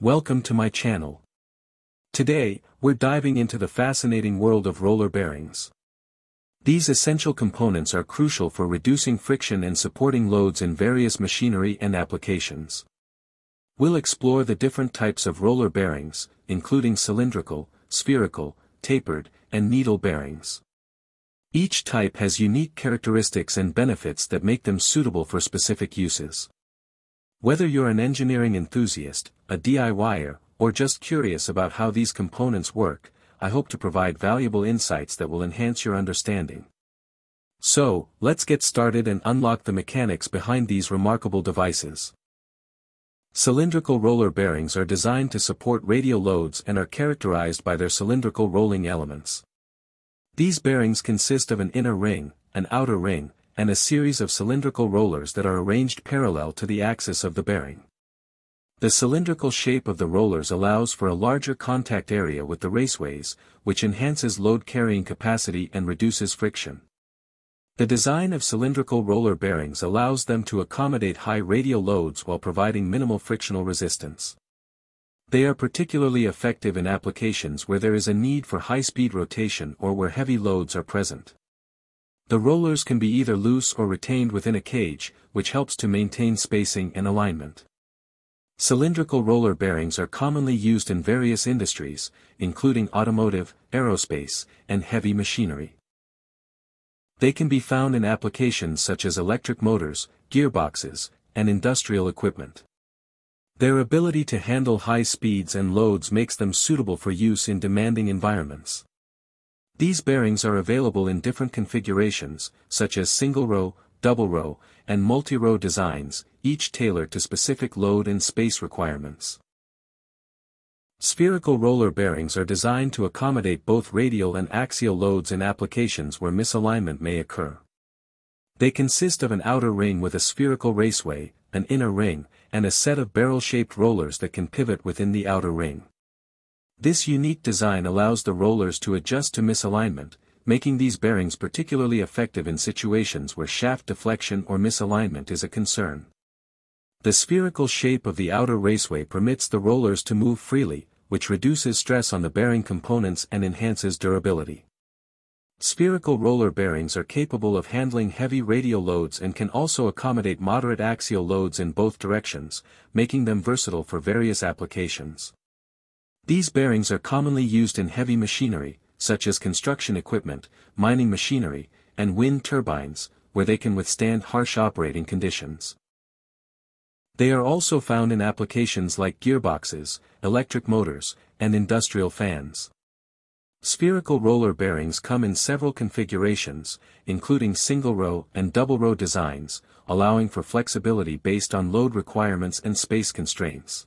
Welcome to my channel. Today, we're diving into the fascinating world of roller bearings. These essential components are crucial for reducing friction and supporting loads in various machinery and applications. We'll explore the different types of roller bearings, including cylindrical, spherical, tapered, and needle bearings. Each type has unique characteristics and benefits that make them suitable for specific uses. Whether you're an engineering enthusiast, a DIYer, or just curious about how these components work, I hope to provide valuable insights that will enhance your understanding. So, let's get started and unlock the mechanics behind these remarkable devices. Cylindrical roller bearings are designed to support radial loads and are characterized by their cylindrical rolling elements. These bearings consist of an inner ring, an outer ring, and a series of cylindrical rollers that are arranged parallel to the axis of the bearing. The cylindrical shape of the rollers allows for a larger contact area with the raceways, which enhances load carrying capacity and reduces friction. The design of cylindrical roller bearings allows them to accommodate high radial loads while providing minimal frictional resistance. They are particularly effective in applications where there is a need for high-speed rotation or where heavy loads are present. The rollers can be either loose or retained within a cage, which helps to maintain spacing and alignment. Cylindrical roller bearings are commonly used in various industries, including automotive, aerospace, and heavy machinery. They can be found in applications such as electric motors, gearboxes, and industrial equipment. Their ability to handle high speeds and loads makes them suitable for use in demanding environments. These bearings are available in different configurations, such as single-row, double-row, and multi-row designs, each tailored to specific load and space requirements. Spherical roller bearings are designed to accommodate both radial and axial loads in applications where misalignment may occur. They consist of an outer ring with a spherical raceway, an inner ring, and a set of barrel-shaped rollers that can pivot within the outer ring. This unique design allows the rollers to adjust to misalignment, making these bearings particularly effective in situations where shaft deflection or misalignment is a concern. The spherical shape of the outer raceway permits the rollers to move freely, which reduces stress on the bearing components and enhances durability. Spherical roller bearings are capable of handling heavy radial loads and can also accommodate moderate axial loads in both directions, making them versatile for various applications. These bearings are commonly used in heavy machinery, such as construction equipment, mining machinery, and wind turbines, where they can withstand harsh operating conditions. They are also found in applications like gearboxes, electric motors, and industrial fans. Spherical roller bearings come in several configurations, including single-row and double-row designs, allowing for flexibility based on load requirements and space constraints.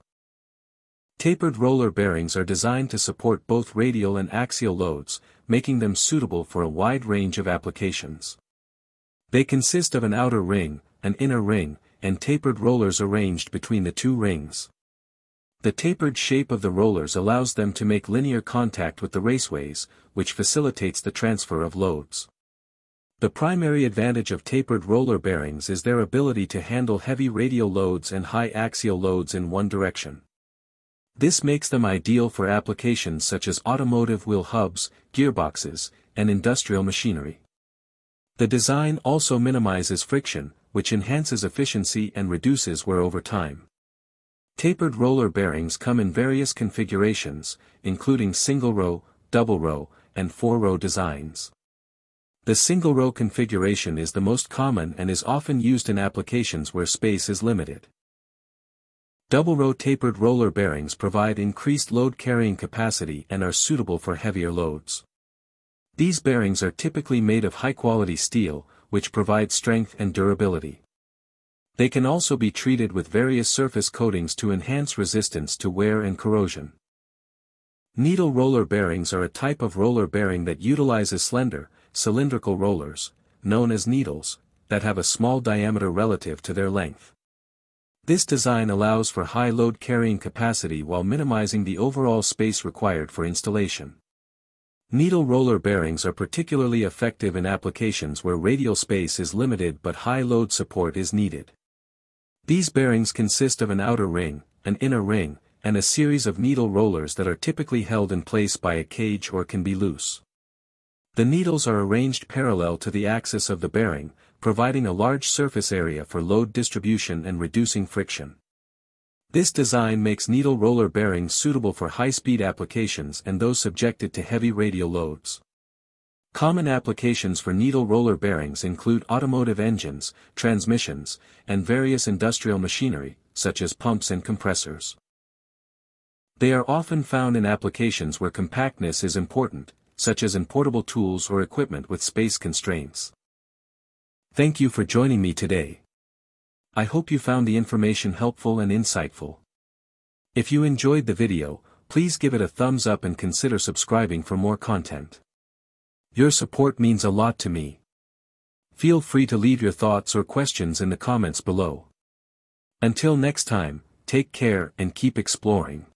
Tapered roller bearings are designed to support both radial and axial loads, making them suitable for a wide range of applications. They consist of an outer ring, an inner ring, and tapered rollers arranged between the two rings. The tapered shape of the rollers allows them to make linear contact with the raceways, which facilitates the transfer of loads. The primary advantage of tapered roller bearings is their ability to handle heavy radial loads and high axial loads in one direction. This makes them ideal for applications such as automotive wheel hubs, gearboxes, and industrial machinery. The design also minimizes friction, which enhances efficiency and reduces wear over time. Tapered roller bearings come in various configurations, including single-row, double-row, and four-row designs. The single-row configuration is the most common and is often used in applications where space is limited. Double-row tapered roller bearings provide increased load carrying capacity and are suitable for heavier loads. These bearings are typically made of high-quality steel, which provides strength and durability. They can also be treated with various surface coatings to enhance resistance to wear and corrosion. Needle roller bearings are a type of roller bearing that utilizes slender, cylindrical rollers, known as needles, that have a small diameter relative to their length. This design allows for high load carrying capacity while minimizing the overall space required for installation. Needle roller bearings are particularly effective in applications where radial space is limited but high load support is needed. These bearings consist of an outer ring, an inner ring, and a series of needle rollers that are typically held in place by a cage or can be loose. The needles are arranged parallel to the axis of the bearing, providing a large surface area for load distribution and reducing friction. This design makes needle roller bearings suitable for high-speed applications and those subjected to heavy radial loads. Common applications for needle roller bearings include automotive engines, transmissions, and various industrial machinery, such as pumps and compressors. They are often found in applications where compactness is important, such as in portable tools or equipment with space constraints. Thank you for joining me today. I hope you found the information helpful and insightful. If you enjoyed the video, please give it a thumbs up and consider subscribing for more content. Your support means a lot to me. Feel free to leave your thoughts or questions in the comments below. Until next time, take care and keep exploring.